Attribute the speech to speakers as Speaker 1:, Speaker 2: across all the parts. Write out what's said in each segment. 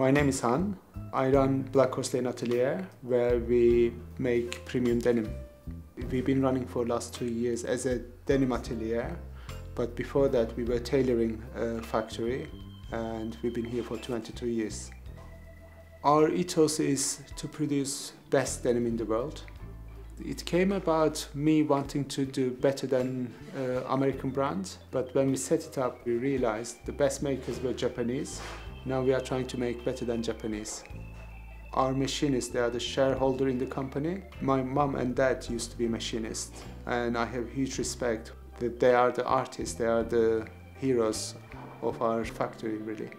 Speaker 1: My name is Han. I run Blackhorse Lane Atelier where we make premium denim. We've been running for the last two years as a denim atelier, but before that we were tailoring uh, factory and we've been here for 22 years. Our ethos is to produce best denim in the world. It came about me wanting to do better than uh, American brands, but when we set it up, we realized the best makers were Japanese. Now we are trying to make better than Japanese. Our machinists, they are the shareholder in the company. My mom and dad used to be machinists, and I have huge respect that they are the artists, they are the heroes of our factory, really.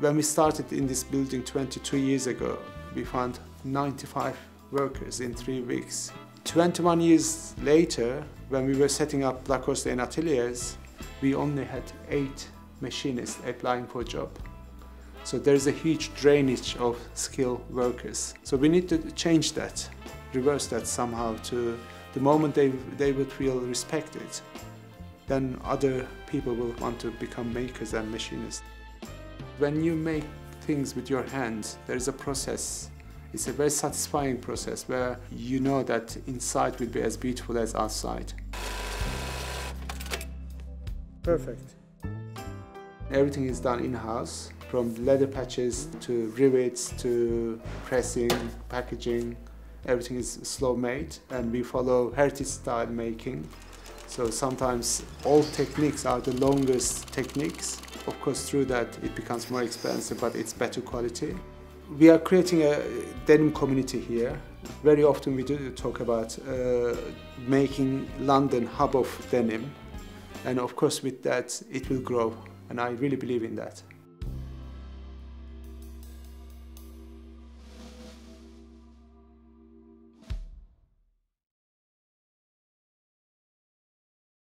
Speaker 1: When we started in this building 22 years ago, we found 95 workers in three weeks. 21 years later, when we were setting up Blackhorse Lane ateliers, we only had eight machinists applying for a job. So there's a huge drainage of skilled workers. So we need to change that, reverse that somehow to the moment they, they would feel respected, then other people will want to become makers and machinists. When you make things with your hands, there's a process. It's a very satisfying process where you know that inside will be as beautiful as outside.
Speaker 2: Perfect.
Speaker 1: Everything is done in-house, from leather patches to rivets to pressing, packaging. Everything is slow made and we follow heritage style making. So sometimes all techniques are the longest techniques. Of course, through that it becomes more expensive, but it's better quality. We are creating a denim community here. Very often we do talk about uh, making London hub of denim. And of course with that, it will grow. And I really believe in that.